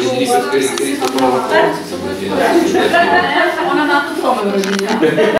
To je Ona má tu formu v rodině.